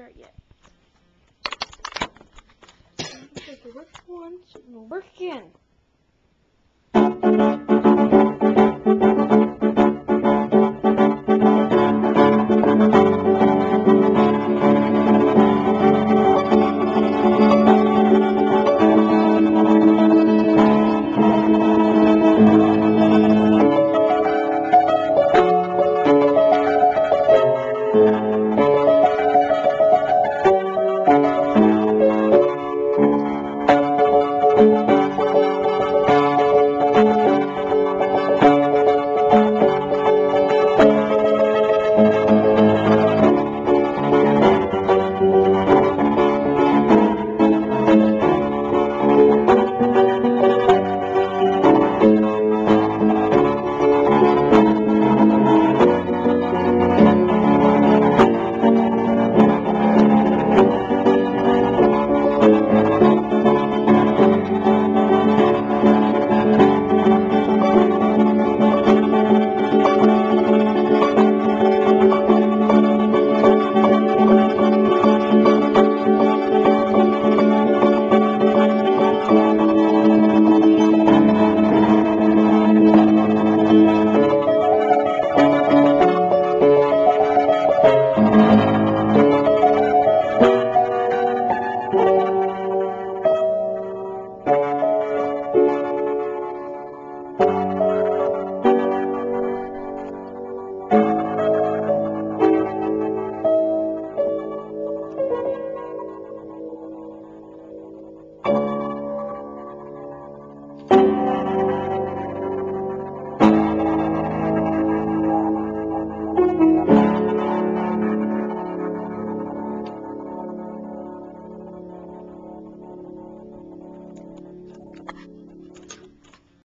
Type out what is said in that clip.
start yet. Okay, work once, we'll work in.